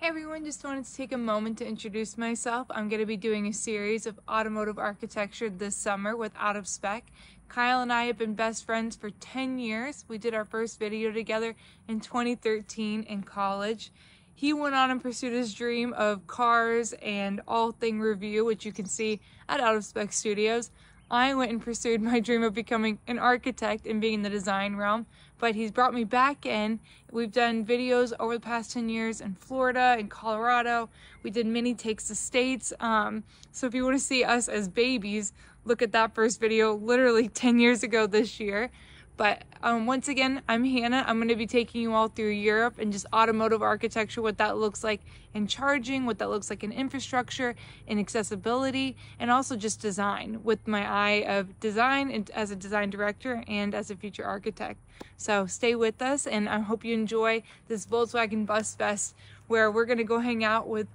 Hey everyone, just wanted to take a moment to introduce myself. I'm going to be doing a series of automotive architecture this summer with Out of Spec. Kyle and I have been best friends for 10 years. We did our first video together in 2013 in college. He went on and pursued his dream of cars and all thing review, which you can see at Out of Spec Studios. I went and pursued my dream of becoming an architect and being in the design realm, but he's brought me back in. We've done videos over the past 10 years in Florida and Colorado. We did mini takes to states. Um, so if you want to see us as babies, look at that first video literally 10 years ago this year. But um, once again, I'm Hannah. I'm going to be taking you all through Europe and just automotive architecture, what that looks like in charging, what that looks like in infrastructure, in accessibility, and also just design with my eye of design as a design director and as a future architect. So stay with us and I hope you enjoy this Volkswagen Bus Fest where we're going to go hang out with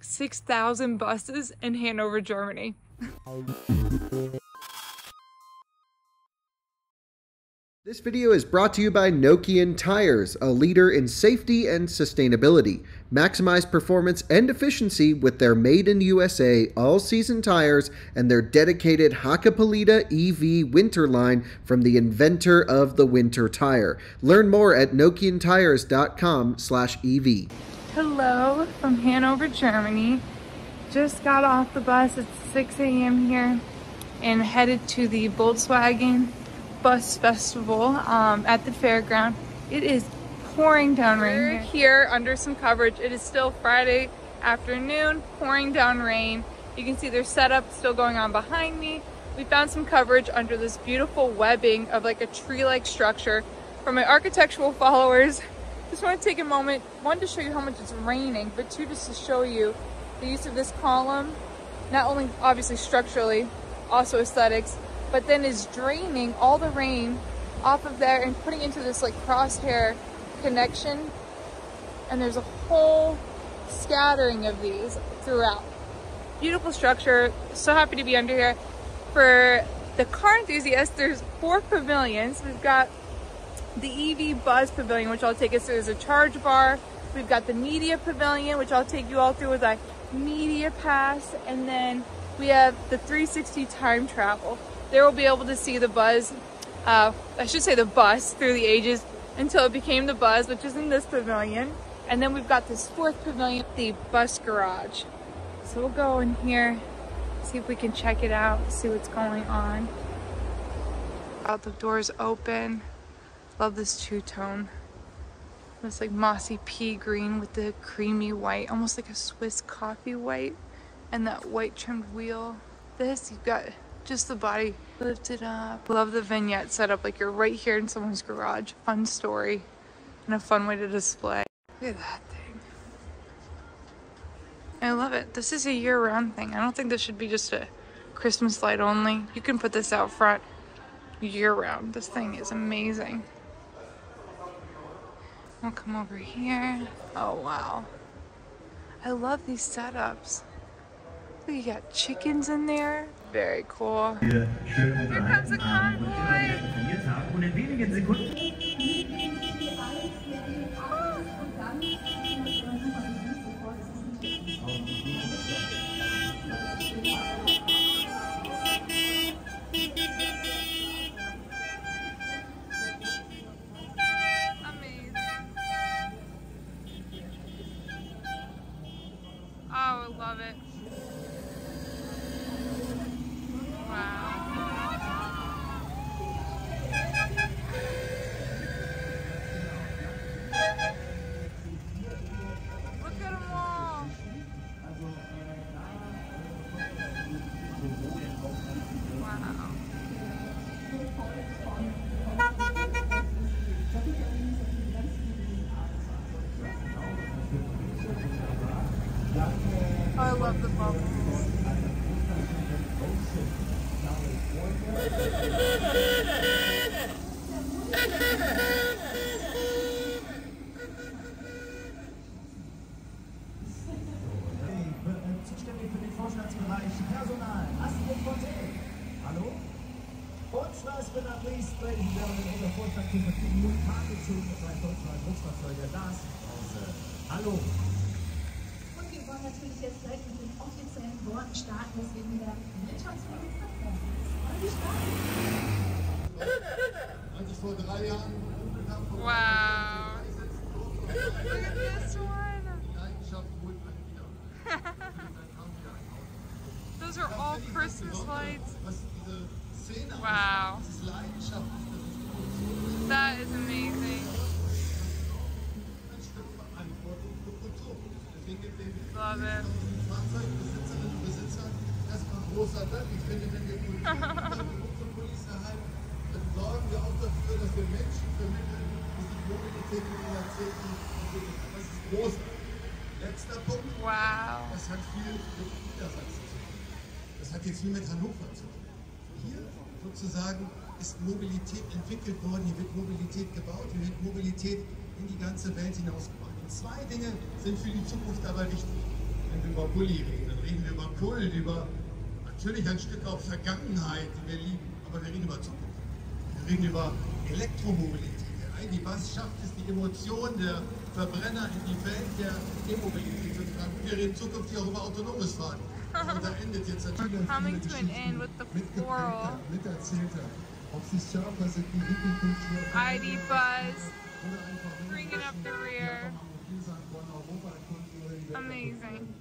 6,000 buses in Hanover, Germany. This video is brought to you by Nokian Tires, a leader in safety and sustainability. Maximize performance and efficiency with their made in USA all season tires and their dedicated Hakkapeliitta EV winter line from the inventor of the winter tire. Learn more at nokiantires.com/ev. Hello from Hanover, Germany. Just got off the bus at 6 a.m. here and headed to the Volkswagen Bus Festival um, at the fairground. It is pouring down rain. We're here under some coverage. It is still Friday afternoon, pouring down rain. You can see there's setup still going on behind me. We found some coverage under this beautiful webbing of like a tree-like structure. For my architectural followers, just want to take a moment, one to show you how much it's raining, but two just to show you the use of this column, not only obviously structurally, also aesthetics, but then is draining all the rain off of there and putting into this like crosshair connection. And there's a whole scattering of these throughout. Beautiful structure. So happy to be under here. For the car enthusiasts, there's four pavilions. We've got the EV Buzz Pavilion, which I'll take us through as a charge bar. We've got the Media Pavilion, which I'll take you all through with a Media Pass. And then we have the 360 Time Travel there will be able to see the buzz, uh, I should say the bus through the ages until it became the buzz, which is in this pavilion. And then we've got this fourth pavilion, the bus garage. So we'll go in here, see if we can check it out, see what's going on. Out the doors open. Love this two-tone. This like mossy pea green with the creamy white, almost like a Swiss coffee white. And that white trimmed wheel. This, you've got just the body lifted up. Love the vignette setup, like you're right here in someone's garage. Fun story and a fun way to display. Look at that thing. I love it. This is a year-round thing. I don't think this should be just a Christmas light only. You can put this out front year-round. This thing is amazing. I'll come over here. Oh, wow. I love these setups. You got chickens in there. Very cool. Here comes a convoy. Vorstandsbereich Personal, Astrid Fonte. Hallo? Und last but not least, Ladies and Gentlemen, unser Vorstand hier für Minuten Parkbezogen, das heißt Deutschland Nutzfahrzeuge, Lars Hause. Hallo! Und wir wollen natürlich jetzt gleich mit den offiziellen Worten starten, deswegen der Wirtschaftsminister Als ich vor drei Jahren Wow! Those are all Christmas lights. Wow. That is amazing. Love it. Wow. Das hat jetzt viel mit Hannover zu tun. Hier sozusagen ist Mobilität entwickelt worden, hier wird Mobilität gebaut, hier wird Mobilität in die ganze Welt hinausgebracht. Und zwei Dinge sind für die Zukunft aber wichtig. Wenn wir über Bulli reden, dann reden wir über Kult, über natürlich ein Stück auch Vergangenheit, die wir lieben, aber wir reden über Zukunft. Wir reden über Elektromobilität. ID-Bus schafft es, die Emotion der Verbrenner in die Welt der E-Mobilität zu tragen. Wir reden zukünftig auch über autonomes Fahren. Coming to an end with the floral. ID Buzz. Bringing up the rear. Amazing.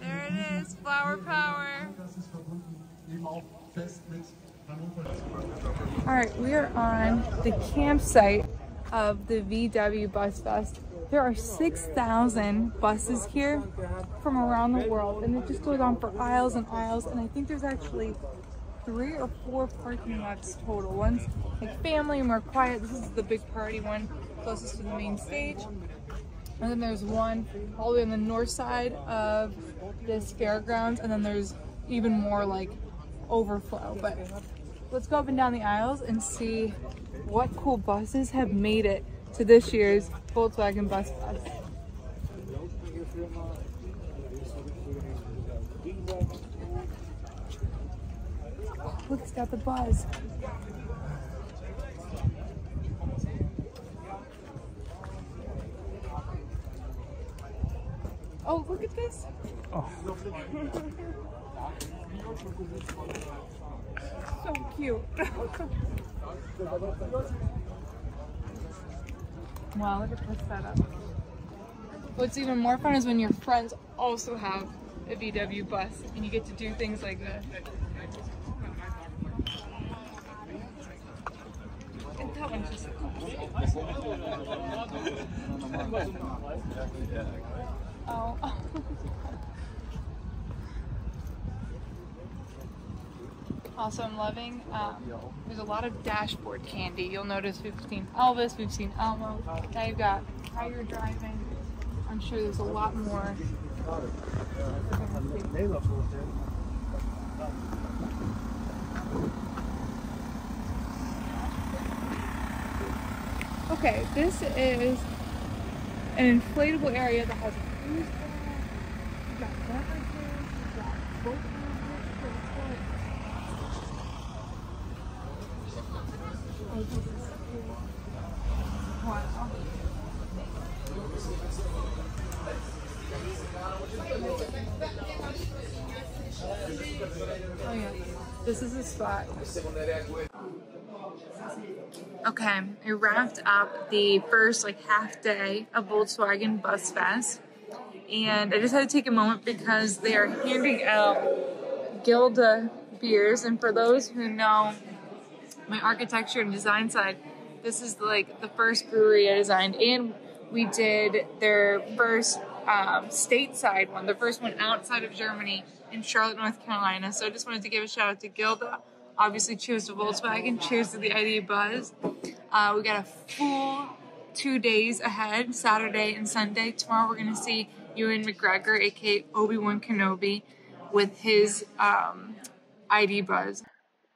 There it is. Flower power. All right, we are on the campsite of the VW Bus Fest. There are 6,000 buses here from around the world, and it just goes on for aisles and aisles. And I think there's actually three or four parking lots total. One's like family and more quiet. This is the big party one closest to the main stage. And then there's one all the way on the north side of this fairgrounds, and then there's even more like overflow. But let's go up and down the aisles and see what cool buses have made it to this year's Volkswagen Bus Fest. Look, it's got the buzz. Oh, look at this. so cute. wow, look at this setup. What's even more fun is when your friends also have a VW bus and you get to do things like this. And that one's just Oh. Also, I'm loving, um, there's a lot of dashboard candy. You'll notice we've seen Elvis, we've seen Elmo. Now you've got Tiger driving. I'm sure there's a lot more. Okay, this is an inflatable area that has a cruise bar. You've got beverages, you've got boat movement, pretty cool. Oh, this is cool. Wow. Oh yeah, this is a spot. Okay, I wrapped up the first like half day of Volkswagen Bus Fest, and I just had to take a moment because they are handing out Gilde beers, and for those who know my architecture and design side, this is like the first brewery I designed, and we did their first um, stateside one, the first one outside of Germany in Charlotte, North Carolina. So I just wanted to give a shout out to Gilde. Obviously, cheers to Volkswagen, cheers to the ID Buzz. Uh, we got a full two days ahead, Saturday and Sunday. Tomorrow we're gonna see Ewan McGregor, aka Obi Wan Kenobi, with his um, ID Buzz.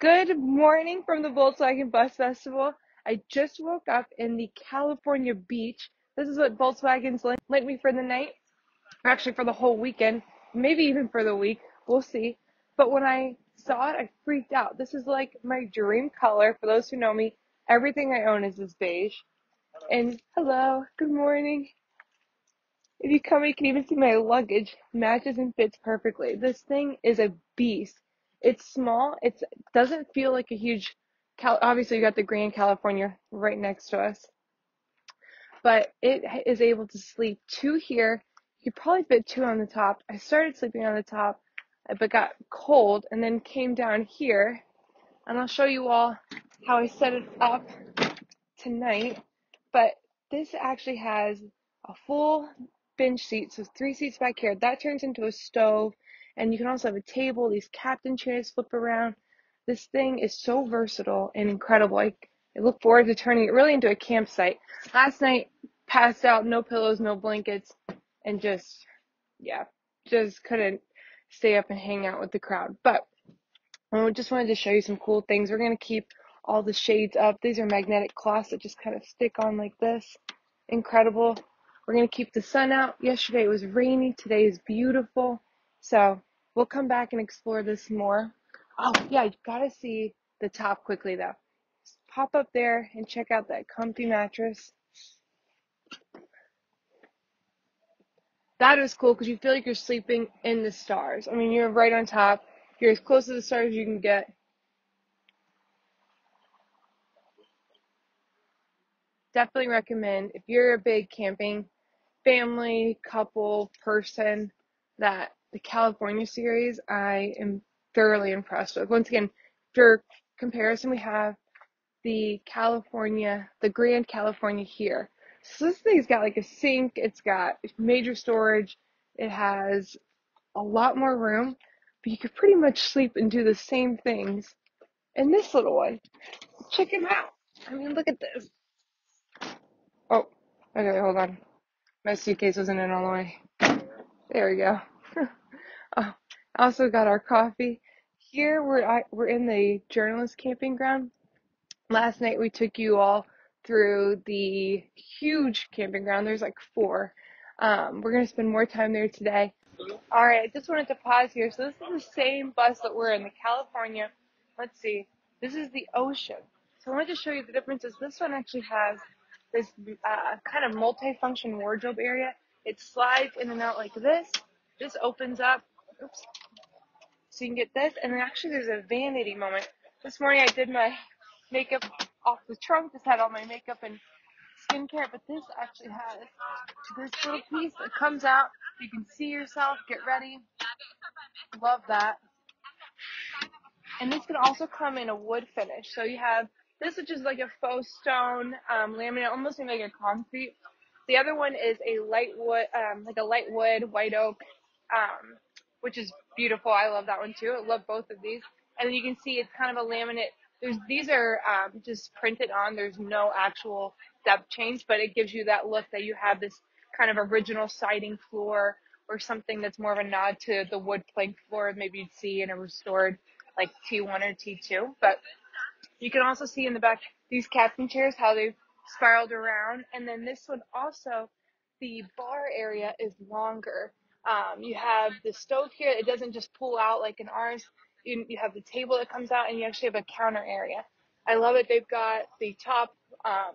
Good morning from the Volkswagen Bus Festival. I just woke up in the California beach. This is what Volkswagen's lent me for the night, or actually for the whole weekend, maybe even for the week. We'll see. But when I saw it, I freaked out. This is like my dream color. For those who know me, everything I own is this beige. And hello, good morning. If you come, you can even see my luggage matches and fits perfectly. This thing is a beast. It's small. It doesn't feel like a huge Cal- obviously you got the Grand California right next to us, but it is able to sleep two here. You could probably fit two on the top. I started sleeping on the top, but got cold and then came down here, and I'll show you all how I set it up tonight. But this actually has a full bench seat, so three seats back here. That turns into a stove, and you can also have a table. These captain chairs flip around. This thing is so versatile and incredible. I, I look forward to turning it really into a campsite. Last night, passed out, no pillows, no blankets, and just, yeah, just couldn't stay up and hang out with the crowd. But I just wanted to show you some cool things. We're going to keep all the shades up. These are magnetic cloths that just kind of stick on like this. Incredible. We're going to keep the sun out. Yesterday it was rainy. Today is beautiful. So we'll come back and explore this more. Oh, yeah, you got to see the top quickly though. Just pop up there and check out that comfy mattress. That is cool because you feel like you're sleeping in the stars. I mean, you're right on top. You're as close to the stars as you can get. Definitely recommend if you're a big camping family, couple, person that the California series I am thoroughly impressed with. Once again, for comparison, we have the California, the Grand California here. So this thing's got like a sink, it's got major storage, it has a lot more room, but you could pretty much sleep and do the same things in this little one. Check him out. I mean, look at this. Oh, okay, hold on. My suitcase wasn't in all the way. There we go. oh, also got our coffee. Here we're I, we're in the journalist camping ground. Last night we took you all through the huge camping ground. There's like four. Um, we're gonna spend more time there today. All right, I just wanted to pause here. So this is the same bus that we're in, the California. Let's see. This is the ocean. So I wanted to show you the differences. This one actually has this uh, kind of multi-function wardrobe area. It slides in and out like this. This opens up. Oops. So you can get this, and then actually there's a vanity moment. This morning I did my makeup off the trunk. This had all my makeup and skincare, but this actually has this little piece that comes out. You can see yourself, get ready. Love that. And this can also come in a wood finish. So you have this, which is like a faux stone um, laminate, almost like a concrete. The other one is a light wood, um, like a light wood, white oak, um, which is beautiful. I love that one too. I love both of these. And then you can see it's kind of a laminate. There's these are um, just printed on. There's no actual depth change, but it gives you that look that you have this kind of original siding floor or something that's more of a nod to the wood plank floor maybe you'd see in a restored like T1 or T2. But you can also see in the back these captain chairs, how they've spiraled around. And then this one also, the bar area is longer. Um, you have the stove here. It doesn't just pull out like an ours. You, you have the table that comes out and you actually have a counter area. I love it. They've got the top um,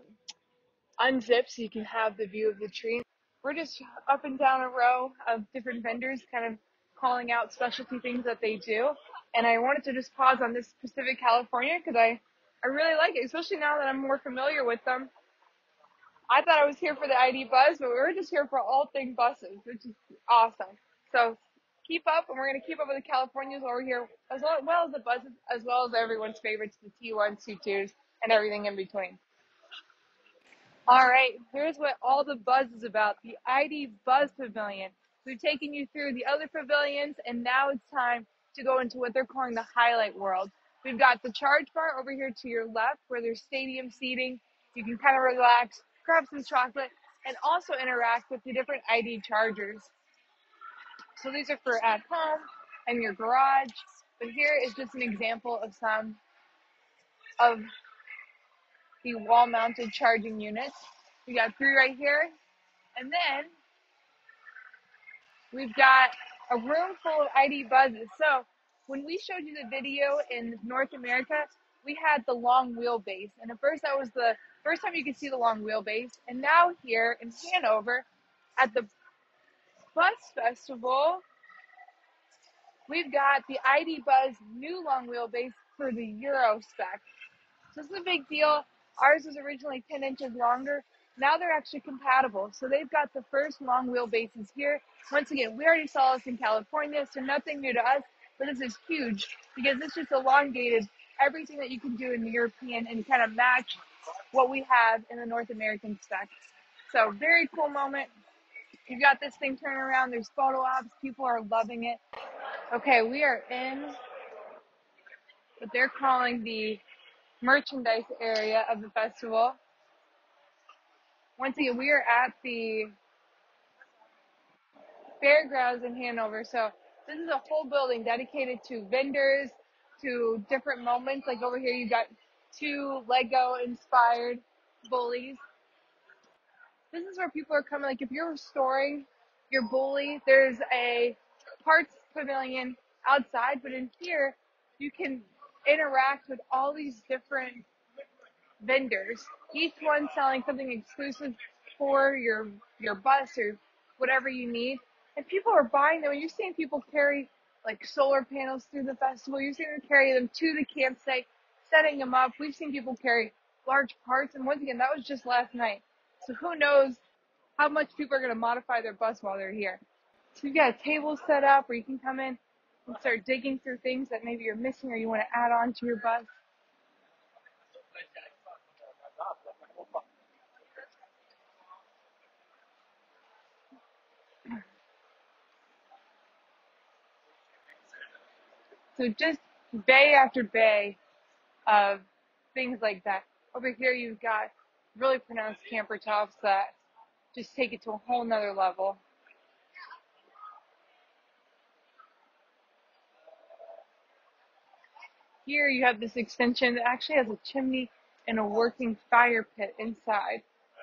unzipped so you can have the view of the tree. We're just up and down a row of different vendors kind of calling out specialty things that they do. And I wanted to just pause on this Pacific California because I I really like it, especially now that I'm more familiar with them. I thought I was here for the ID buzz, but we were just here for all thing buses, which is awesome. So keep up, and we're going to keep up with the Californias over here, as well, as the buses, as well as everyone's favorites, the T1s, T2s, and everything in between. All right, here's what all the buzz is about, the ID Buzz Pavilion. We've taken you through the other pavilions, and now it's time to go into what they're calling the highlight world. We've got the charge bar over here to your left where there's stadium seating. You can kind of relax, grab some chocolate, and also interact with the different ID chargers. So these are for at home and your garage. But here is just an example of some of the wall mounted charging units. We got three right here. And then we've got a room full of ID buzzes. So when we showed you the video in North America, we had the long wheelbase. And at first, that was the first time you could see the long wheelbase. And now, here in Hanover, at the Bus Festival, we've got the ID Buzz new long wheelbase for the Euro spec. So this is a big deal. Ours was originally 10 inches longer. Now they're actually compatible. So they've got the first long wheelbases here. Once again, we already saw this in California, so nothing new to us, but this is huge because it's just elongated everything that you can do in the European and kind of match what we have in the North American spec. So very cool moment. You've got this thing turning around. There's photo ops. People are loving it. Okay, we are in what they're calling the merchandise area of the festival. Once again, we are at the fairgrounds in Hanover. So this is a whole building dedicated to vendors, to different moments. Like over here, you've got two Lego inspired bullies. This is where people are coming. Like if you're restoring your bully, there's a parts pavilion outside, but in here you can interact with all these different vendors, each one selling something exclusive for your your bus or whatever you need. And people are buying them. And you're seeing people carry like solar panels through the festival. You're seeing them carry them to the campsite, setting them up. We've seen people carry large parts. And once again, that was just last night. So who knows how much people are going to modify their bus while they're here. So you've got a table set up where you can come in and start digging through things that maybe you're missing or you want to add on to your bus. So just bay after bay of things like that. Over here you've got really pronounced camper tops that just take it to a whole nother level. Here you have this extension that actually has a chimney and a working fire pit inside.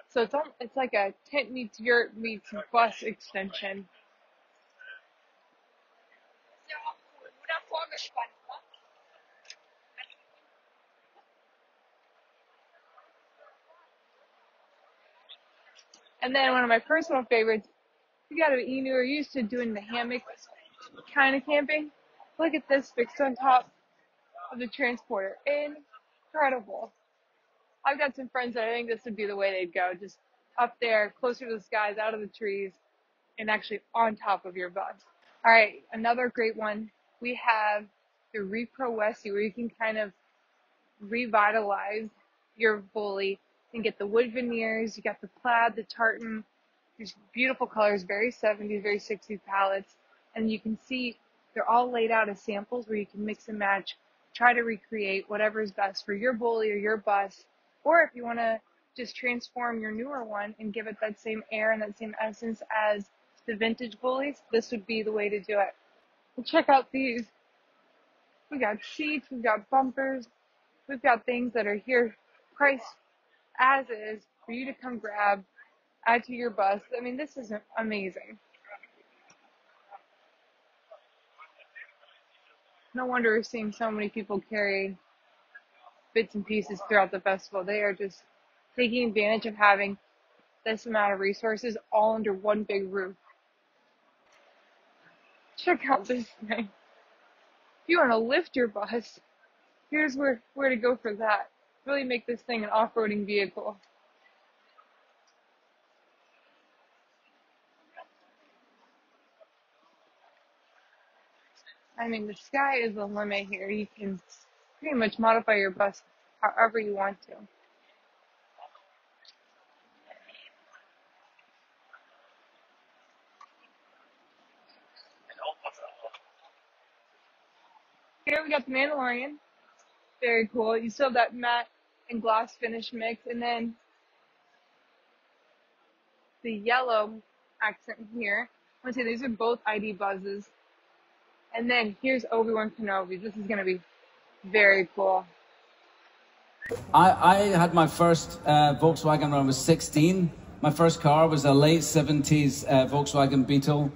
So it's all, it's like a tent meets yurt meets bus extension. And then one of my personal favorites, you gotta be you are used to doing the hammock kind of camping. Look at this fixed on top of the transporter. Incredible. I've got some friends that I think this would be the way they'd go. Just up there, closer to the skies, out of the trees, and actually on top of your bus. All right, another great one. We have the Repro Westie where you can kind of revitalize your bully and get the wood veneers. You got the plaid, the tartan. These beautiful colors, very 70s, very 60s palettes. And you can see they're all laid out as samples where you can mix and match, try to recreate whatever is best for your bully or your bus. Or if you want to just transform your newer one and give it that same air and that same essence as the vintage bullies, this would be the way to do it. Check out these. We got seats, we've got bumpers, we've got things that are here priced as is for you to come grab, add to your bus. I mean, this is amazing. No wonder we're seeing so many people carry bits and pieces throughout the festival. They are just taking advantage of having this amount of resources all under one big roof. Check out this thing. If you want to lift your bus, here's where, where to go for that really make this thing an off-roading vehicle. I mean, the sky is the limit here. You can pretty much modify your bus however you want to. Here we got the Mandalorian. Very cool. You still have that matte and gloss finish mix, and then the yellow accent here. I want to say these are both ID buzzes. And then here's Obi-Wan Kenobi. This is going to be very cool. I, I had my first uh, Volkswagen when I was 16. My first car was a late 70s uh, Volkswagen Beetle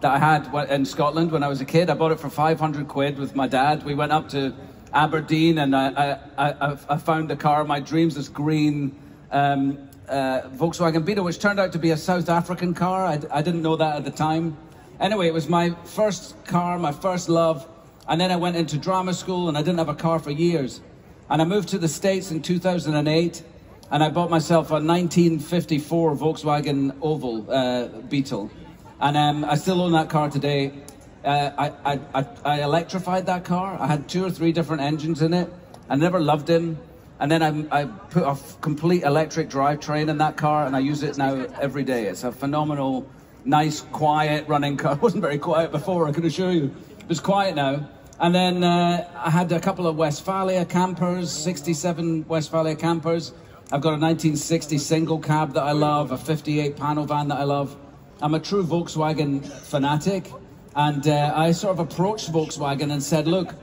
that I had in Scotland when I was a kid. I bought it for 500 quid with my dad. We went up to Aberdeen, and I, I, I, I found the car of my dreams, this green um, uh, Volkswagen Beetle, which turned out to be a South African car. I, I didn't know that at the time. Anyway, it was my first car, my first love. And then I went into drama school, and I didn't have a car for years. And I moved to the States in 2008 and I bought myself a 1954 Volkswagen Oval uh, Beetle. And um, I still own that car today. Uh, I, I, I, electrified that car. I had two or three different engines in it. I never loved him. And then I, I put a complete electric drivetrain in that car, and I use it now every day. It's a phenomenal, nice, quiet running car. It wasn't very quiet before, I can assure you. It's quiet now. And then uh, I had a couple of Westfalia campers, 67 Westfalia campers. I've got a 1960 single cab that I love, a 58 panel van that I love. I'm a true Volkswagen fanatic. And uh, I sort of approached Volkswagen and said, look,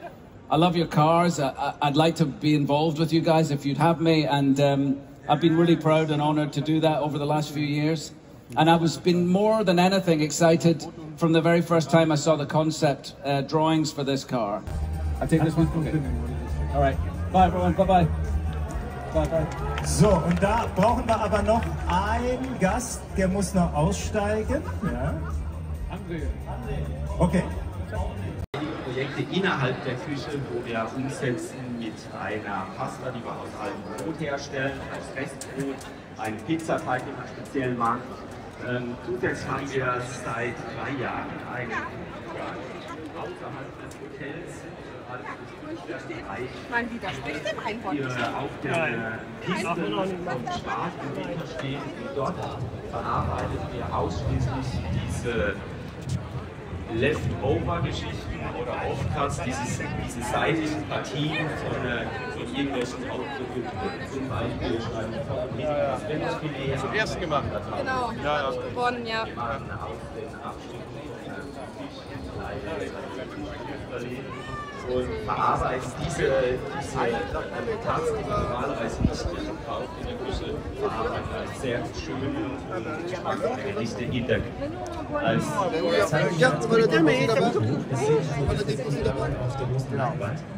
I love your cars. I, would like to be involved with you guys if you'd have me. And um, I've been really proud and honored to do that over the last few years. And I was been more than anything excited from the very first time I saw the concept uh, drawings for this car. I take this one. Okay. All right. Bye, everyone. Bye bye. Bye bye. So, und da brauchen wir aber noch einen Gast, der muss noch aussteigen. Ja. Okay. Projekte innerhalb der Küche, wo wir umsetzen mit einer Pasta, die wir aus altem Brot herstellen, aus Restbrot, einen Pizzateig, den wir speziell machen. Ähm, zusätzlich haben wir seit drei Jahren einen außerhalb des Hotels Man widerspricht dem einfach nicht. auf der Piste im Winter stehen und dort verarbeiten wir ausschließlich diese Leftover-Geschichten oder Offcuts, dieses, diese seitlichen Partien von, äh, von irgendwelchen Hauptprodukten. Zum Beispiel schreiben wir. Zum ersten gemacht. Genau, ja, ja. gewonnen, ja. Wir machen aus den Abstücken Fisch, und verarbeiten diese, diese Parts, die man normalerweise nicht kauft in der Küche, verarbeiten als sehr schöne und spannende Gerichte in der als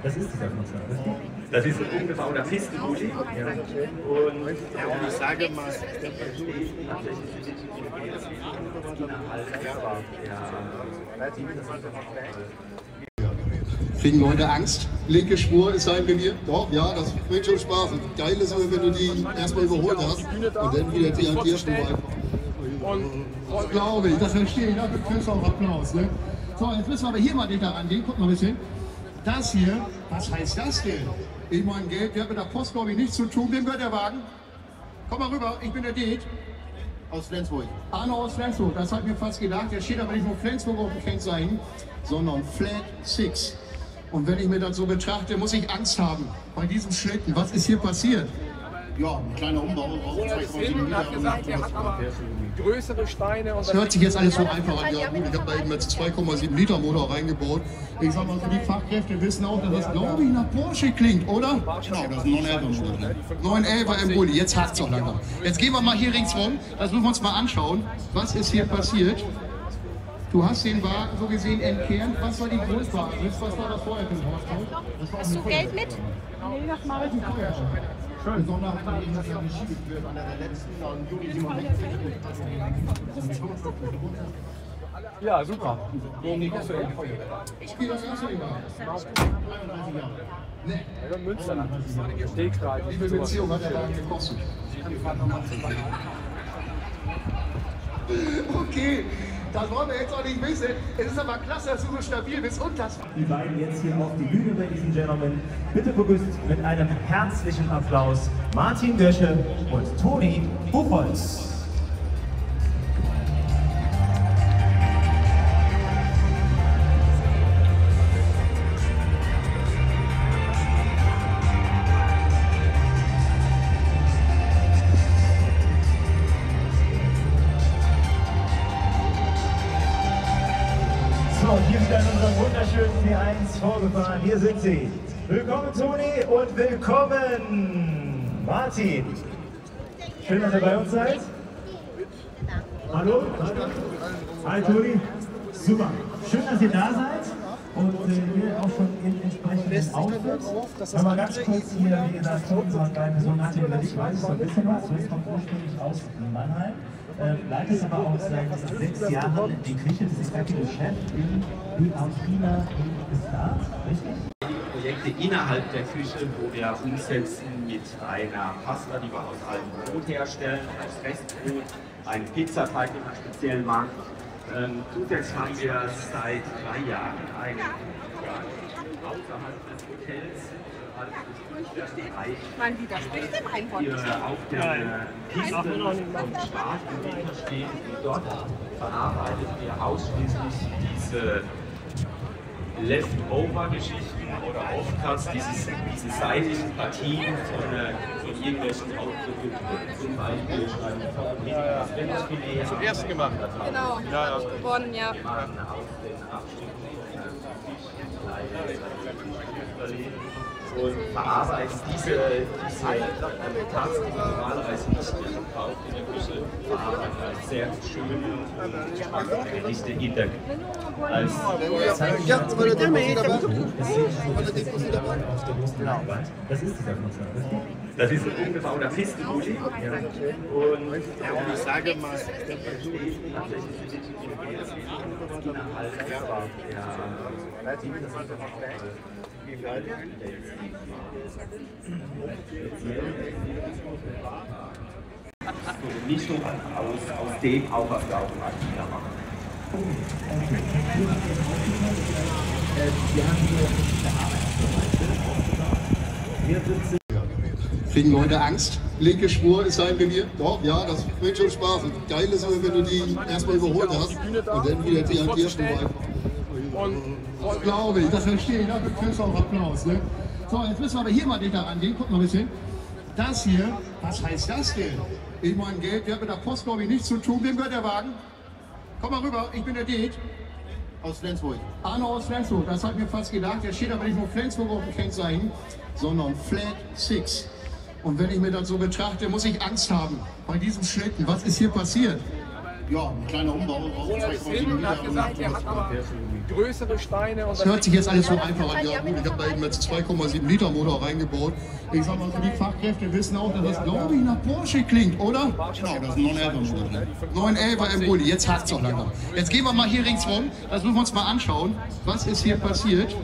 Das ist dieser Das ist ein umgebauter Fistenbully. Ja. Und ich sage mal, Kriegen Leute Angst? Linke Spur ist sein Revier? Doch, ja, das bringt schon Spaß. Und geil ist aber, wenn du die erstmal überholt hast und dann wieder die Antierspur einfach. Das glaube ich, das verstehe ich. Dafür kriegst du auch Applaus. Ne? So, jetzt müssen wir aber hier mal dichter rangehen. Guck mal ein bisschen. Das hier, was heißt das denn? Ich meine, Geld, der hat mit der Post, glaube ich, nichts zu tun. Wem gehört der Wagen? Komm mal rüber, ich bin der Det. Aus Flensburg. Arno aus Flensburg, das hat mir fast gedacht. Der steht aber nicht nur Flensburg auf dem Kennzeichen, sondern Flat 6. Und wenn ich mir das so betrachte, muss ich Angst haben bei diesem Schlitten. Was ist hier passiert? Ja, ein kleiner Umbau auf 2,7 Meter. gesagt, er hat aber größere Steine. das hört sich jetzt alles so einfach an. Ja, gut, ich habe da eben jetzt 2,7 Liter Motor reingebaut. Ich sag mal, so die Fachkräfte wissen auch, dass das, glaube ich, nach Porsche klingt, oder? Genau, das ist ein 911er Motor. 911er im Bulli, jetzt hakt es auch langsam. Jetzt gehen wir mal hier ringsrum, das müssen wir uns mal anschauen. Was ist hier passiert? Du hast den Wagen so gesehen entkernt. Was war die Grundbasis? Was war das vorher für ein? Hast du Geld mit? Nee, das mache ich schon. Schön. Besonders eben das ja Regie geführt an der letzten, an Juli 67. Ja, super. Ich spiele das erste Jahr. 31 Jahre. Nee. Ja, Münster. Stegreif. Wie viel Beziehung hat der Wagen gekostet? Okay. Das wollen wir jetzt auch nicht wissen. Es ist aber klasse, dass du so stabil bist und das. Die beiden jetzt hier auf die Bühne, Ladies and Gentlemen. Bitte begrüßt mit einem herzlichen Applaus Martin Gösche und Toni Buchholz. Vorgefahren. Hier sind sie. Willkommen Toni und willkommen Martin. Schön, dass ihr bei uns seid. Hallo? Hi Toni. Super. Schön, dass ihr da seid. Und äh, hier auch schon in entsprechenden Outfits. Können wir ganz kurz hier, wie gesagt, zu unseren beiden Personen, Martin, über dich weiß ich so ein bisschen was. Du bist ursprünglich aus Mannheim äh, leitest aber auch seit sechs Jahren die Küche des Executive Chef in Alpina in Start, richtig? Projekte innerhalb der Küche, wo wir umsetzen mit einer Pasta, die wir aus altem Brot herstellen, aus Restbrot, einen Pizzateig mit einem speziellen Markt. Ähm, zusätzlich haben wir seit drei Jahren einen ja, außerhalb des Hotels Man widerspricht dem einfach hier nicht. auf der Start im Winter stehen und dort verarbeiten wir ausschließlich diese Leftover-Geschichten oder Offcuts, dieses, diese seitlichen Partien von, äh, von irgendwelchen Hauptprodukten. Zum Beispiel schneiden. Zum ersten gemacht. Genau, ja, ja. gewonnen, ja. Abschnitten und verarbeiten diese, diese Tanz, die normalerweise nicht mehr verkauft in der Küche, verarbeiten als sehr schöne und Gerichte in der als Das ist dieser Konzert. Das ist ein umgebauter Pistenbully. Und Ich sage mal, eine Mischung aus, aus dem, auch auch im Akira machen. kriegen Leute Angst. Linke Spur ist sein Revier. Doch, ja, das bringt schon Spaß. Und geil ist wenn du die erstmal überholt hast und dann wieder die an dir einfach. Das glaube ich, das verstehe ich. Dafür kriegst du auch Applaus. Ne? So, jetzt müssen wir aber hier mal dichter rangehen. Guck mal ein bisschen. Das hier, was heißt das denn? Ich meine, Geld, der hat mit der Post, glaube ich, nichts zu tun. Wem gehört der Wagen? Komm mal rüber, ich bin der Det. Aus Flensburg. Arno aus Flensburg, das hat mir fast gedacht. Der steht aber nicht nur Flensburg auf dem Kennzeichen, sondern Flat Six. Und wenn ich mir das so betrachte, muss ich Angst haben bei diesem Schlitten. Was ist hier passiert? Ja, ein kleiner Umbau. auf 2,7 und hat gesagt, er hat aber größere Steine Das hört sich jetzt alles so einfach an. Ja, gut, ich habe da eben jetzt 2,7 Liter Motor reingebaut. Ich sag mal, so die Fachkräfte wissen auch, dass das, glaube ich, nach Porsche klingt, oder? Genau, das ist ein 911er Motor. 911er im Bulli, jetzt hat's doch langsam. Jetzt gehen wir mal hier ringsrum, das müssen wir uns mal anschauen. Was ist hier passiert?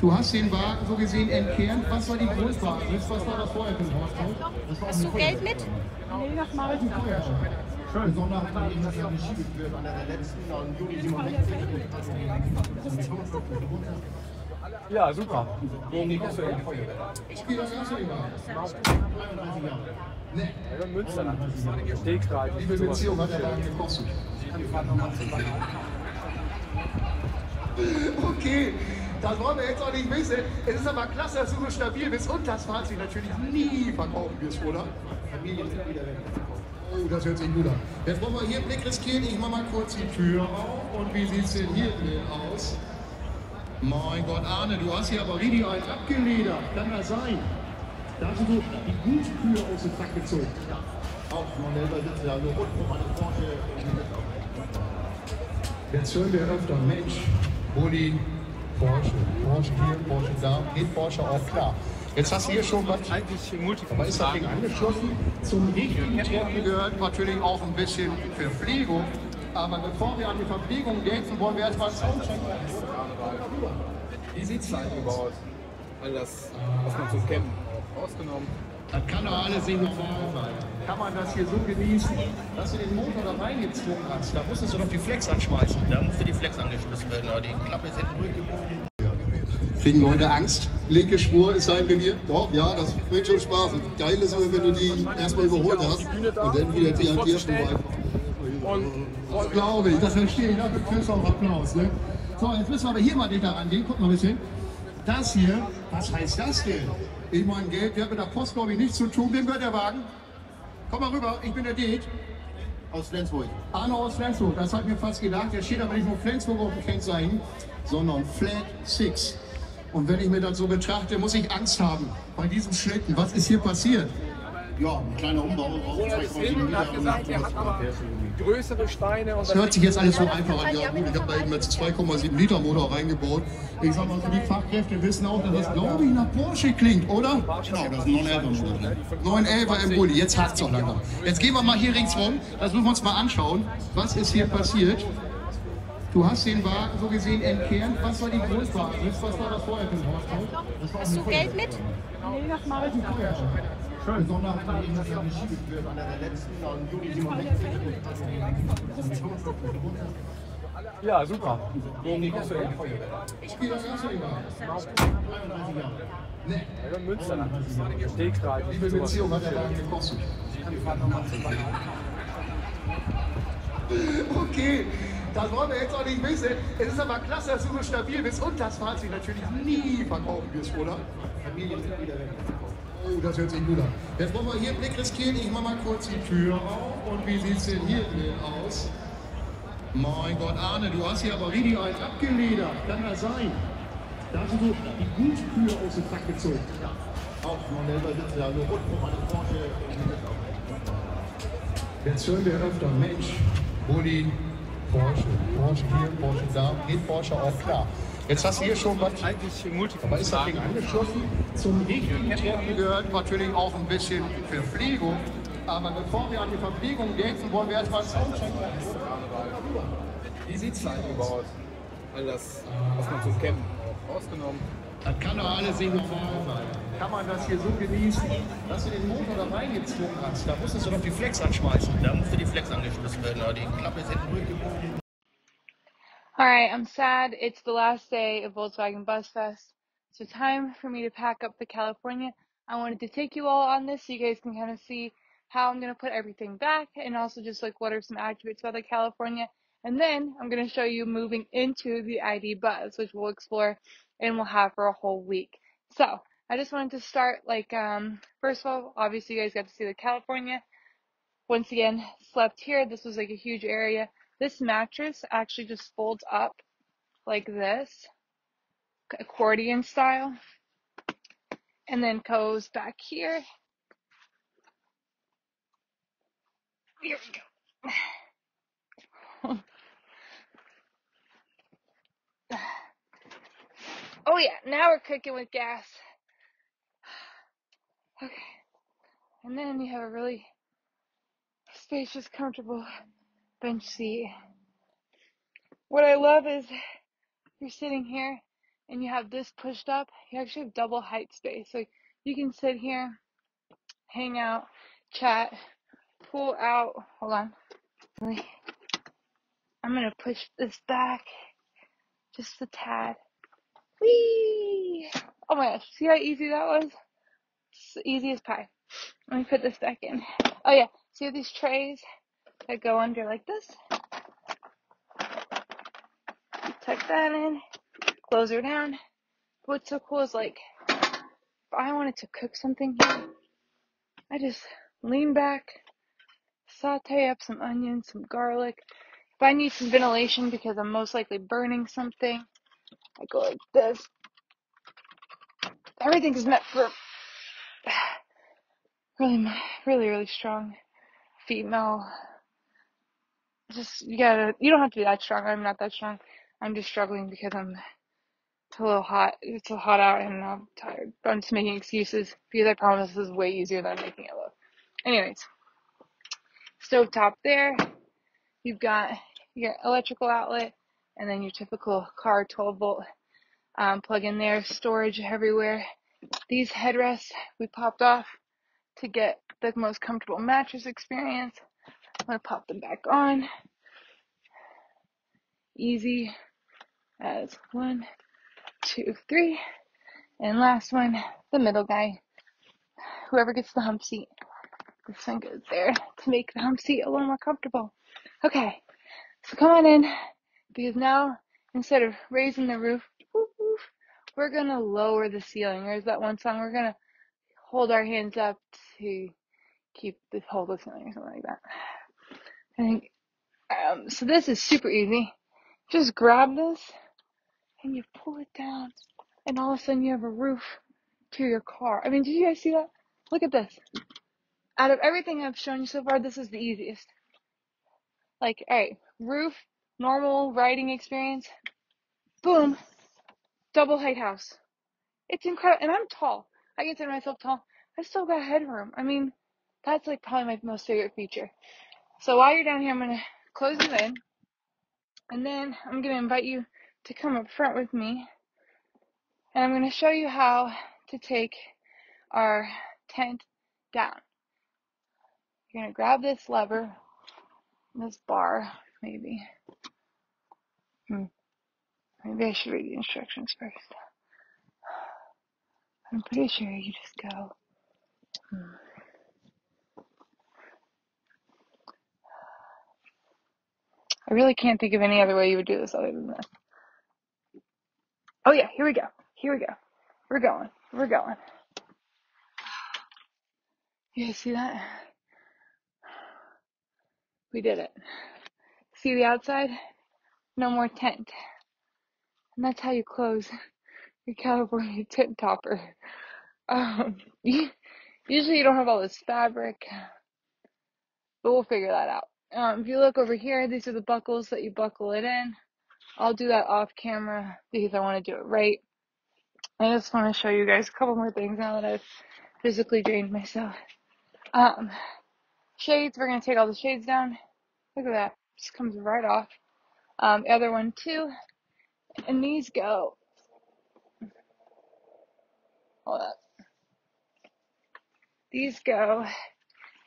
Du hast den Wagen so gesehen entkernt. Was war die Grundbasis? Was war das vorher für ein Hausbau? Das war Hast du Geld mit? Schön. Besonderheit war eben, er die Ski geführt an der letzten, im Juli 67. Ja, super. Ich gehe das erste Jahr. 33 Jahre. Nee. Ja, Münster. Stegreif. Wie viel Beziehung hat der Wagen gekostet? Okay, das wollen wir jetzt auch nicht wissen. Es ist aber klasse, dass du so stabil bist und das Fahrzeug natürlich nie verkaufen wirst, oder? Familienmitglieder werden verkauft. Oh, das hört sich gut an. Jetzt wollen wir hier einen Blick riskieren. Ich mach mal kurz die Tür auf. Und wie sieht's denn hier aus? Mein Gott, Arne, du hast hier aber richtig einen abgeledert. Kann das sein? Da hast du die Guttür aus dem Sack gezogen. Ja. Auch Monelva sitzt ja so unten um eine Porsche. Jetzt hören wir öfter, Mensch, Bulli, Porsche, Porsche hier, Porsche da, geht Porsche auch klar. Jetzt hast du hier schon was. Aber ist das Ding angeschlossen? Zum richtigen Treffen gehört natürlich auch ein bisschen Verpflegung. Aber bevor wir an die Verpflegung denken, wollen wir erstmal Soundcheck. Wie sieht's da Überhaupt aus? All das, was man so kennt, ausgenommen. Das kann doch alles nicht normal sein. Kann man das hier so genießen, dass du den Motor da reingezwungen hast? Da musstest du doch die Flex anschmeißen. Da musste die Flex angeschlossen werden, aber die Klappe ist hinten durchgebogen. Kriegen Leute Angst? Linke Spur ist sein Revier? Doch, ja, das bringt schon Spaß. Und geil ist aber, wenn du die erstmal überholt hast und dann wieder die an dir schon Und Das glaube ich, das verstehe ich. Dafür kriegst du auch Applaus. Ne? So, jetzt müssen wir aber hier mal dichter rangehen. Guck mal ein bisschen. Das hier, was heißt das denn? Ich meine, Geld, der hat mit der Post, glaube ich, nichts zu tun. Wem gehört der Wagen? Komm mal rüber, ich bin der Det. Aus Flensburg. Arno aus Flensburg, das hat mir fast gedacht. Der steht aber nicht nur Flensburg auf dem Kennzeichen, sondern Flat Six. Und wenn ich mir das so betrachte, muss ich Angst haben bei diesem Schlitten. Was ist hier passiert? Ja, ein kleiner Umbau auf Ronald 2,7 Hilden Liter. hat gesagt, er hat aber größere Steine und Das hört sich jetzt alles so einfach an. Ja, gut, ich habe da eben jetzt 2,7 Liter Motor reingebaut. Ich sag mal, so die Fachkräfte wissen auch, dass das, glaube ich, nach Porsche klingt, oder? Genau, das ist ein 911er Motor. 911er im Bulli, jetzt hat's doch langsam. Jetzt gehen wir mal hier ringsrum, das müssen wir uns mal anschauen. Was ist hier passiert? Du hast den Wagen so gesehen entkernt. Was war die Grundbasis? Was war das vorher für? Hast du Geld mit? Nee, das mache ich nicht. Schön. Besonders hat eben ja nicht geführt an der letzten und Juni 67. Ja, super. Wohin kommst du her? Ich bin aus Münsterland. Nee. Ja, Münsterland. Stegstrahl. Wie viel Beziehung hat der Wagen gekostet? Ich kann die Fahrt nochmal zu Okay das wollen wir jetzt auch nicht wissen. Es ist aber klasse, dass du so stabil bist und das Fahrzeug natürlich nie verkaufen wirst, oder? Familienmitglieder werden verkauft. Oh, das hört sich gut an. Jetzt wollen wir hier einen Blick riskieren. Ich mach mal kurz die Tür auf. Und wie sieht es denn hier drin aus? Mein Gott, Arne, du hast hier aber richtig eins abgeledert. Kann das sein? Da hast du so die Guttür aus dem Sack gezogen. Ja. Auch Modell sitzt ja nur rundum eine Porsche. Jetzt hören wir öfter, Mensch, Bulli, Porsche, Porsche hier, Porsche da, geht Porsche auch klar. Jetzt hast du hier schon was, Eigentlich aber ist das Ding angeschlossen? Zum richtigen Treffen gehört natürlich auch ein bisschen Verpflegung. Aber bevor wir an die Verpflegung denken, wollen wir erstmal Soundcheck. Wie sieht es eigentlich aus? All das, was man so kennt, rausgenommen. Das kann doch alles nicht normal sein. Kann man das hier so genießen, dass du den Motor da reingezwungen hast? Da musstest du doch die Flex anschmeißen. Da musste die Flex angeschlossen werden, aber die Klappe ist hinten durchgebogen. Alright, I'm sad. It's the last day of Volkswagen Bus Fest. So time for me to pack up the California. I wanted to take you all on this so you guys can kind of see how I'm going to put everything back and also just like what are some attributes about the California. And then I'm going to show you moving into the ID Buzz, which we'll explore and we'll have for a whole week. So I just wanted to start like, um, first of all, obviously you guys got to see the California. Once again, slept here. This was like a huge area. This mattress actually just folds up like this, accordion style, and then goes back here. Here we go. oh yeah, now we're cooking with gas. Okay. And then you have a really spacious, comfortable bench seat. What I love is you're sitting here and you have this pushed up. You actually have double height space. So you can sit here, hang out, chat, pull out. Hold on. I'm going to push this back just a tad. Whee! Oh my gosh. See how easy that was? It's easy as pie. Let me put this back in. Oh yeah. See these trays that go under like this? Tuck that in, close her down. What's so cool is like, if I wanted to cook something here, I just lean back, saute up some onions, some garlic. If I need some ventilation because I'm most likely burning something, I go like this. Everything is meant for really, really, really strong female. Just you gotta. You don't have to be that strong. I'm not that strong. I'm just struggling because I'm it's a little hot. It's so hot out and I'm tired. But I'm just making excuses because I promise this is way easier than I'm making it look. Anyways, stove top there. You've got your electrical outlet and then your typical car 12 volt um, plug in there. Storage everywhere. These headrests we popped off to get the most comfortable mattress experience. I'm gonna pop them back on. Easy as one, two, three. And last one, the middle guy. Whoever gets the hump seat. This one goes there to make the hump seat a little more comfortable. Okay, so come on in because now instead of raising the roof, we're gonna lower the ceiling. There's that one song. We're gonna hold our hands up to keep the hold the ceiling or something like that. I think. Um, so this is super easy. Just grab this and you pull it down, and all of a sudden you have a roof to your car. I mean, did you guys see that? Look at this. Out of everything I've shown you so far, this is the easiest. Like, alright, roof, normal riding experience, boom, double height house. It's incredible, and I'm tall. I consider myself tall. I still got headroom. I mean, that's like probably my most favorite feature. So while you're down here, I'm gonna close the lid. And then I'm going to invite you to come up front with me. And I'm going to show you how to take our tent down. You're to grab this lever, this bar, maybe. Hmm. Maybe I should read the instructions first. I'm pretty sure you just go. I really can't think of any other way you would do this other than this. Oh yeah, here we go. Here we go. We're going. We're going. You see that? We did it. See the outside? No more tent. And that's how you close your California tent topper. Um, usually you don't have all this fabric, but we'll figure that out. Um, if you look over here, these are the buckles that you buckle it in. I'll do that off camera because I want to do it right. I just want to show you guys a couple more things now that I've physically drained myself. Um, shades, we're going to take all the shades down. Look at that. Just comes right off. Um, the other one too. And these go. Hold up. These go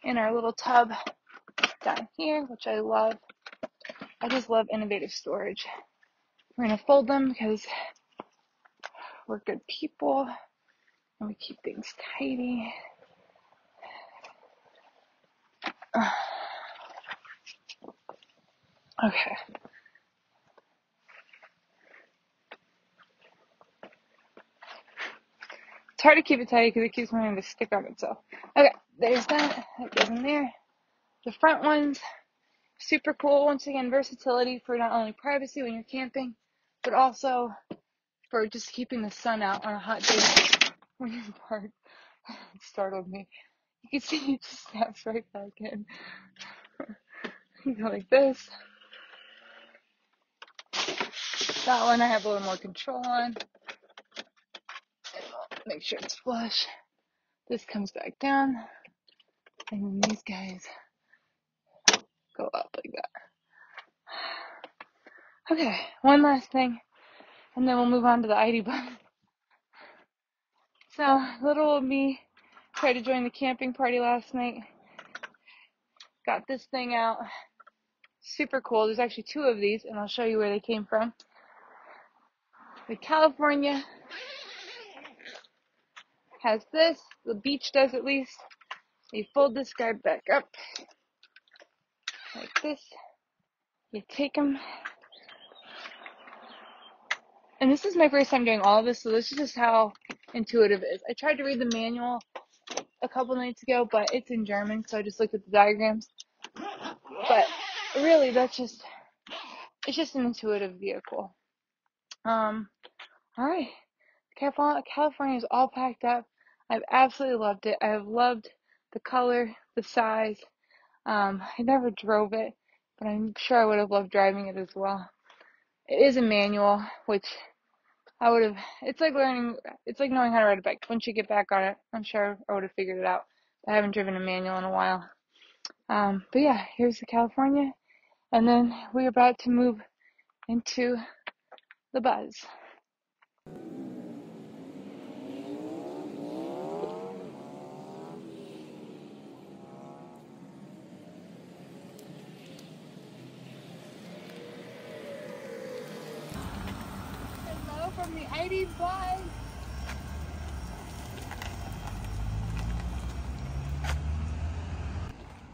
in our little tub down here, which I love. I just love innovative storage. We're going to fold them because we're good people and we keep things tidy. Okay. It's hard to keep it tight because it keeps wanting to stick on itself. Okay, there's that. That goes in there. The front ones, super cool. Once again, versatility for not only privacy when you're camping, but also for just keeping the sun out on a hot day when you're parked. It startled me. You can see it just snaps right back in. you go like this. That one I have a little more control on. Make sure it's flush. This comes back down. And then these guys go up like that. Okay, one last thing. And then we'll move on to the ID button. So, little old me tried to join the camping party last night. Got this thing out. Super cool. There's actually two of these, and I'll show you where they came from. The California has this. The beach does at least. You fold this guy back up like this. You take them. And this is my first time doing all of this, so this is just how intuitive it is. I tried to read the manual a couple nights ago, but it's in German, so I just looked at the diagrams. But really, that's just, it's just an intuitive vehicle. Um, alright. California is all packed up. I've absolutely loved it. I have loved the color, the size. Um, I never drove it, but I'm sure I would have loved driving it as well. It is a manual, which I would have, it's like learning, it's like knowing how to ride a bike. Once you get back on it, I'm sure I would have figured it out. I haven't driven a manual in a while. Um, but yeah, here's the California. And then we're about to move into the buzz. ID Buzz.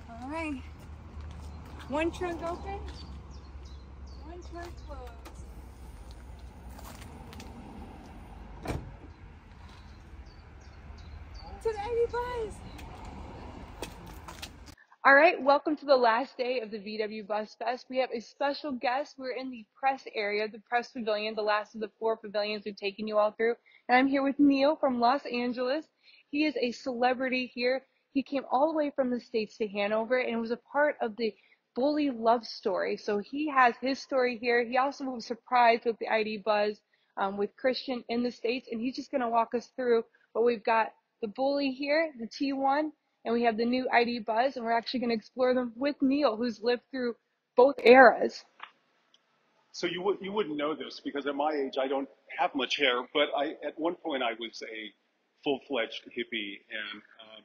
All right. One trunk open, one trunk closed. To the ID Buzz. All right, welcome to the last day of the VW Bus Fest. We have a special guest. We're in the press area, the press pavilion, the last of the four pavilions we've taken you all through. And I'm here with Neil from Los Angeles. He is a celebrity here. He came all the way from the States to Hanover and was a part of the Bulli love story. So he has his story here. He also was surprised with the ID Buzz um, with Christian in the States, and he's just going to walk us through what we've got the Bulli here, the T1, and we have the new ID Buzz, and we're actually going to explore them with Neil, who's lived through both eras. so you would you wouldn't know this because at my age I don't have much hair, but I at one point I was a full fledged hippie, and um,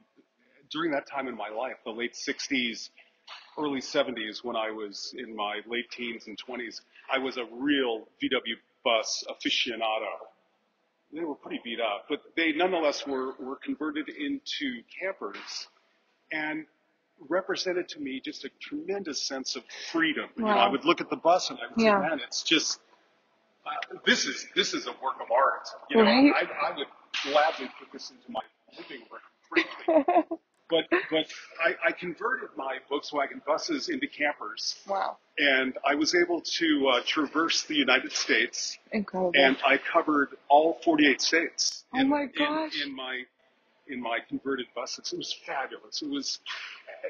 during that time in my life, the late '60s, early '70s, when I was in my late teens and 20s, I was a real VW bus aficionado. They were pretty beat up, but they nonetheless were were converted into campers, and represented to me just a tremendous sense of freedom. You know, I would look at the bus and I would Yeah. say, man, it's just uh, this is this is a work of art. You know, Right. I, I would gladly put this into my living room. but but I, I converted my Volkswagen buses into campers, wow. and I was able to uh, traverse the United States, Incredible. and I covered all 48 states. Oh in, my in- gosh. In, my in my converted buses, it was fabulous. It was,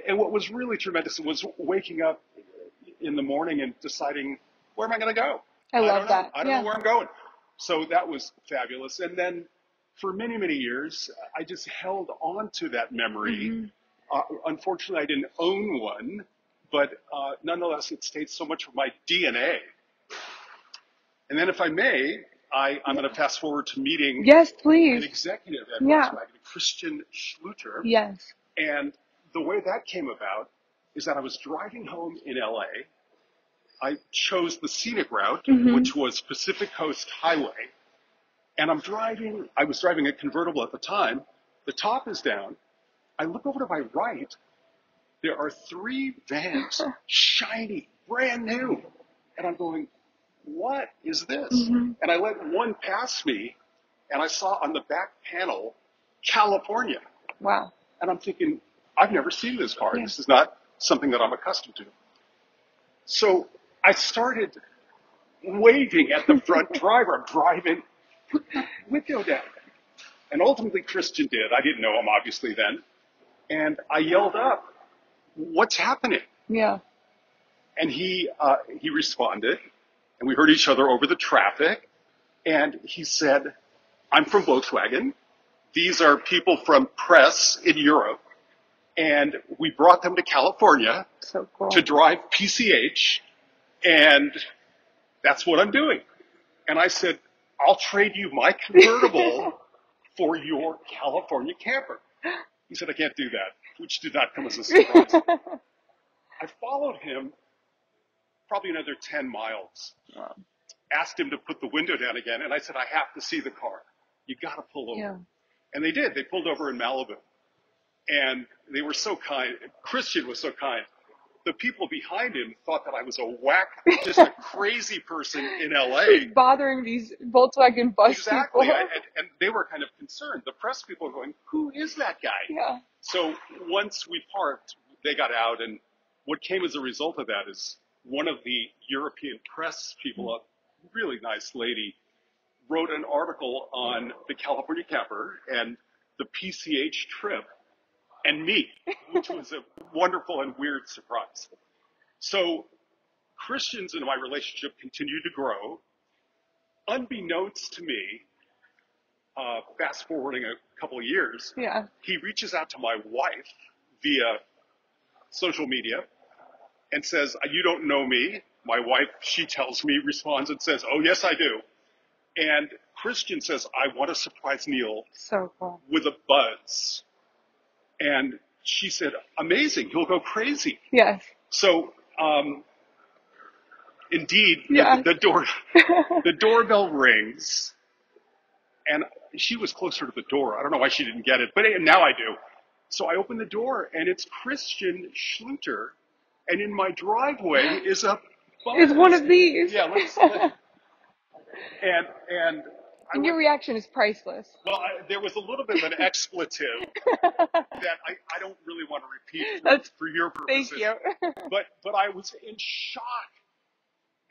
and what was really tremendous was waking up in the morning and deciding where am I going to go. I love know. that. I don't Yeah. know where I'm going. So that was fabulous. And then for many, many years, I just held on to that memory. Mm-hmm. Uh, unfortunately, I didn't own one, but uh, nonetheless, it stayed so much of my DNA. And then, if I may, I, I'm going to fast forward to meeting yes, please. an executive at Yeah. Volkswagen, Christian Schluter. Yes. And the way that came about is that I was driving home in LA. I chose the scenic route, Mhm. which was Pacific Coast Highway. And I'm driving, I was driving a convertible at the time. The top is down. I look over to my right. There are three vans, shiny, brand new. And I'm going, what is this? Mhm. And I let one pass me, and I saw on the back panel, California. Wow. And I'm thinking, I've never seen this car. Yeah. This is not something that I'm accustomed to. So I started waving at the front driver. I'm driving, put the window down. And ultimately, Christian did. I didn't know him, obviously, then. And I yelled up, What's happening? Yeah. And he, uh, he responded, and we heard each other over the traffic. And he said, I'm from Volkswagen. These are people from press in Europe. And we brought them to California So cool. to drive PCH. And that's what I'm doing. And I said, I'll trade you my convertible for your California camper. He said, I can't do that, which did not come as a surprise. I followed him probably another 10 miles. Wow. Asked him to put the window down again, and I said, I have to see the car. You gotta pull over. Yeah. And they did. They pulled over in Malibu. And they were so kind. Christian was so kind. The people behind him thought that I was a whack, just a crazy person in LA. Bothering these Volkswagen bus Exactly. people. And, and they were kind of concerned. The press people were going, who is that guy? yeah. So once we parked, they got out, and what came as a result of that is one of the European press people, a really nice lady, wrote an article on the California camper and the PCH trip and me, which was a wonderful and weird surprise. So Christians and my relationship continued to grow. Unbeknownst to me, uh, fast forwarding a couple of years, Yeah. he reaches out to my wife via social media and says, You don't know me. My wife, she tells me, responds and says, Oh, yes, I do. And Christian says, I want to surprise Neil So cool. with a buzz. And she said, Amazing. He'll go crazy. Yes. So, um, indeed, the- Yeah. the, door, the doorbell rings, and she was closer to the door. I don't know why she didn't get it, but now I do. So I open the door, and it's Christian Schluter, and in my driveway is a bus. It's one of these. Yeah, let's. let and and And your reaction is priceless. well, I, there was a little bit of an expletive that I, I don't really want to repeat for, for your purposes. Thank you. but but I was in shock.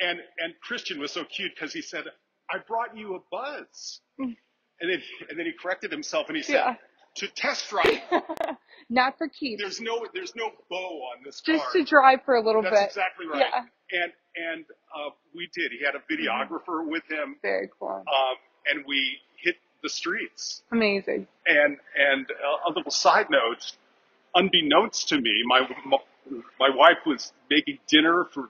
And and Christian was so cute because he said, "I brought you a buzz," and then and then he corrected himself and he said, Yeah. "To test drive. Not for keeps. There's no there's no bow on this Just car." to drive for a little That's bit. That's exactly right. Yeah. And and uh, we did. He had a videographer with him, Very cool. um, and we hit the streets. Amazing. And and a little side note, unbeknownst to me, my my wife was making dinner for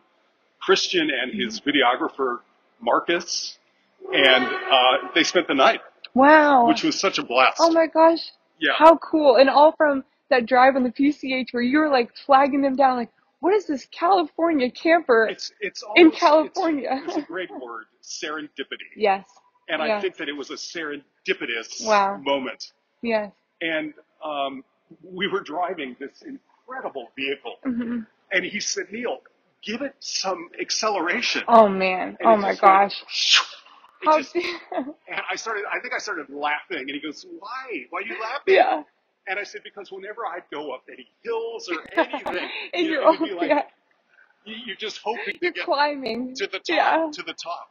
Christian and his videographer Marcus, and uh, they spent the night, Wow. which was such a blast. Oh my gosh. Yeah. How cool. And all from that drive on the PCH where you were like flagging them down like, what is this California camper It's it's in California? It's, it's a great word, serendipity. yes. And I think that it was a serendipitous Wow. moment. Yes. And um, we were driving this incredible vehicle, hmm and he said, "Neil, give it some acceleration." Oh man. And Oh my went, gosh. How just- and I started. I think I started laughing, and he goes, "Why? Why are you laughing?" yeah. And I said, "Because whenever I go up any hills or anything, And you you're know, it'd be all- like yeah. you- you're just hoping to You're get climbing. to the top. Yeah. To the top.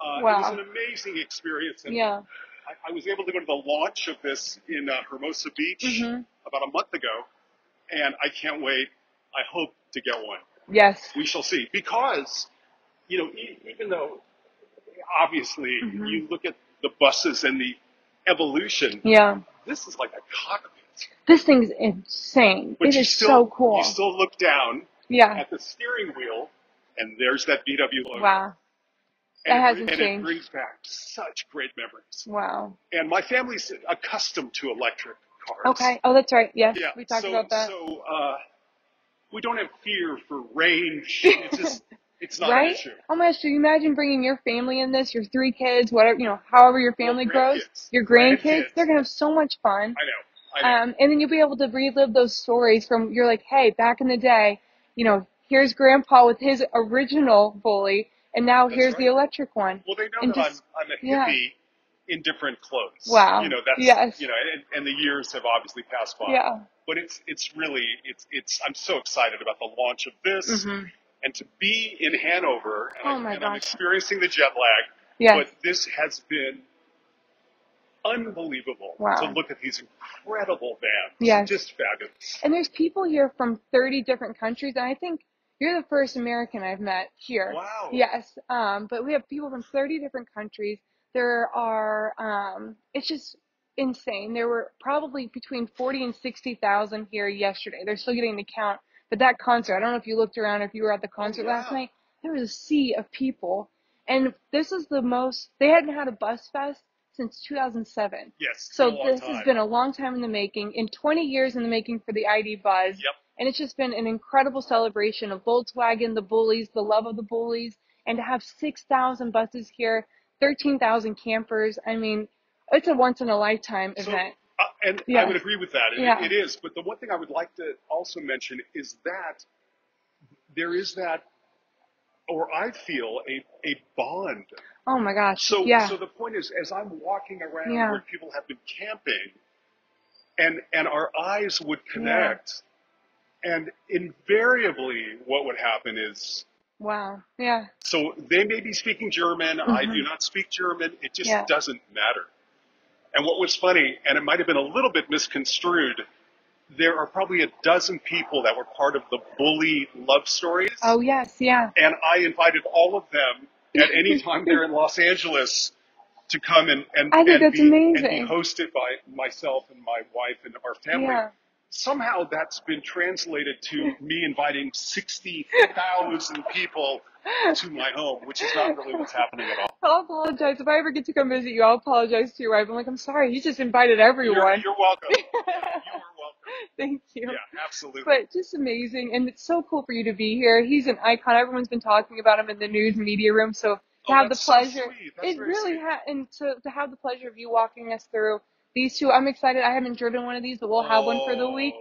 Uh, It was an amazing experience, and Yeah. I, I was able to go to the launch of this in uh, Hermosa Beach Mhm. about a month ago, and I can't wait. I hope to get one. Yes. We shall see. Because, you know, e- even though obviously Mhm. you look at the buses and the evolution, Yeah. this is like a cockpit. This thing's insane. But it is still, so cool. You still look down yeah. at the steering wheel, and there's that VW logo. Wow. That hasn't and changed. it brings back such great memories. Wow. And my family's accustomed to electric cars. Okay. Oh, that's right. Yes. Yeah. We talked so, about that. So uh, we don't have fear for range. It's just it's not an right? issue. Oh my gosh, so you imagine bringing your family in this, your three kids, whatever, you know, however your family grows, your grandkids, Grandkids. they're gonna have so much fun. I know. I know. Um, and then you'll be able to relive those stories from, you're like, hey, back in the day, you know, here's grandpa with his original Bulli, and now That's here's right. the electric one. well, they know and that just- I'm I'm a yeah. hippie in different clothes. Wow. You know that's Yes. you know, and, and the years have obviously passed by. Yeah. But it's it's really it's it's I'm so excited about the launch of this mm-hmm. and to be in Hanover and, Oh I, my and I'm gosh. experiencing the jet lag. Yes. But this has been unbelievable Wow. to look at these incredible bands. Yes. Just fabulous. And there's people here from 30 different countries, and I think you're the first American I've met here. Wow. Yes. Um, but we have people from 30 different countries. There are, um, it's just insane. There were probably between 40 and 60,000 here yesterday. They're still getting the count. But that concert, I don't know if you looked around, if you were at the concert last yeah. night, there was a sea of people. And this is the most, they hadn't had a bus fest since 2007. Yes. So been a long this time. has been a long time in the making, in 20 years in the making for the ID Buzz. Yep. And it's just been an incredible celebration of Volkswagen, the Bullis, the love of the Bullis, and to have 6,000 buses here, 13,000 campers. I mean, it's a once in a lifetime So, event. uh, and Yeah. I would agree with that. It, Yeah. it is. But the one thing I would like to also mention is that there is that, or I feel a, a bond. Oh my gosh. So, yeah. so the point is, as I'm walking around Yeah. where people have been camping, and and our eyes would connect, and invariably, what would happen is, wow. Yeah. so they may be speaking German. I Mhm. do not speak German. It just Yeah. doesn't matter. And what was funny, and it might have been a little bit misconstrued, there are probably a dozen people that were part of the Bulli love stories. Oh yes. Yeah. And I invited all of them at any time they're in Los Angeles to come and, and, I think and, that's be, and amazing. be hosted by myself and my wife and our family. Yeah. Somehow that's been translated to me inviting 60,000 people to my home, which is not really what's happening at all. I'll apologize. If I ever get to come visit you, I'll apologize to your wife. I'm like, I'm sorry. You just invited everyone. You're, you're welcome. You are welcome. Thank you. Yeah, absolutely. But just amazing, and it's so cool for you to be here. He's an icon. Everyone's been talking about him in the news media room. So to Oh, have the so pleasure. That's it really sweet. ha- and to to have the pleasure of you walking us through these two. I'm excited. I haven't driven one of these, but we'll have one for the week.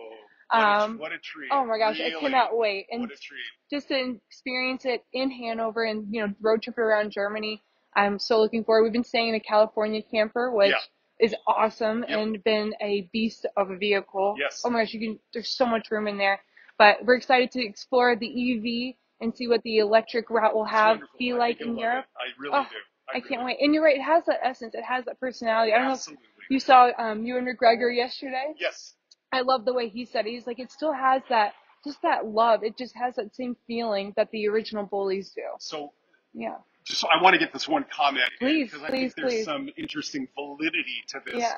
Oh, what a- Um, what a treat. Oh my gosh, I cannot wait. And What a treat. just to experience it in Hanover and you know road trip around Germany. I'm so looking forward. We've been staying in a California camper, which Yeah. is awesome Yep. and been a beast of a vehicle. Yes. Oh my gosh, you can. There's so much room in there. But we're excited to explore the EV and see what the electric route will have be I like in Europe. it. I really Oh, do. I really can't do. wait. And you're right. It has that essence. It has that personality. I don't Absolutely. know if you saw um, Ewan McGregor yesterday. Yes. I love the way he said it. He's like, it still has that, just that love. It just has that same feeling that the original Bullis do. So Yeah. just I want to get this one comment Please, because I please, think there's please. some interesting validity to this. Yeah.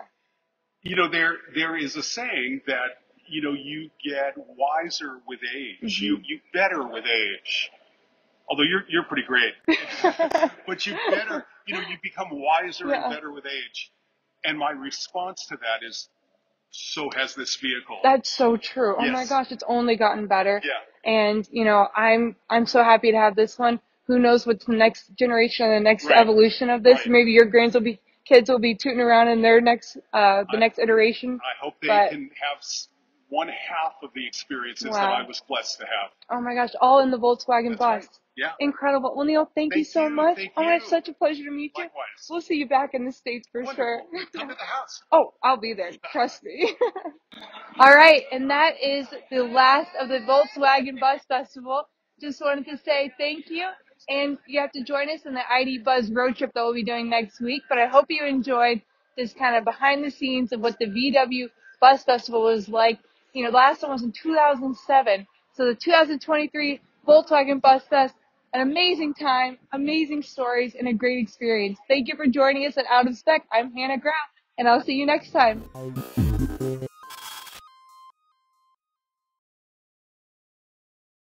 You know, there there is a saying that you know you get wiser with age. Mhm. You you better with age. Although you're you're pretty great, but you better you know you become wiser Yeah. and better with age. And my response to that is, so has this vehicle. That's so true. Oh my gosh, it's only gotten better. Yeah. And you know, I'm I'm so happy to have this one. Who knows what's the next generation and the next Right. evolution of this? Right. Maybe your grands will be kids will be tooting around in their next uh the I- next iteration. I hope they But- can have one half of the experiences that I was blessed to have. Oh my gosh, all in the Volkswagen That's bus. right. Yeah. Incredible. Well, Neil, thank, you so you, much. thank oh, it's such a pleasure to meet you. We'll see you back in the States for sure. Come to the house. Oh, I'll be there. Trust me. All right, and that is the last of the Volkswagen Bus Festival. Just wanted to say thank you, and you have to join us in the ID Buzz road trip that we'll be doing next week. But I hope you enjoyed this kind of behind the scenes of what the VW Bus Festival was like. You know, the last one was in 2007, so the 2023 Volkswagen Bus Fest. An amazing time, amazing stories, and a great experience. Thank you for joining us at Out of Spec. I'm Hannah Graff, and I'll see you next time.